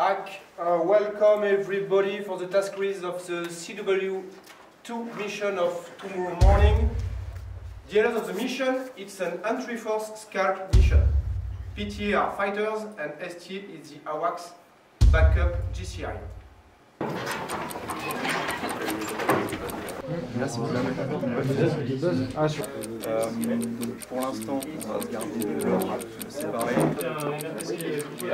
uh, welcome everybody for the task list of the CW2 mission of tomorrow morning. The end of the mission, it's an entry force SCALP mission. PTA are fighters and ST is the AWACS backup GCI. Euh, pour l'instant, on va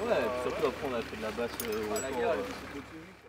ouais, surtout après on a fait de la basse euh, euh.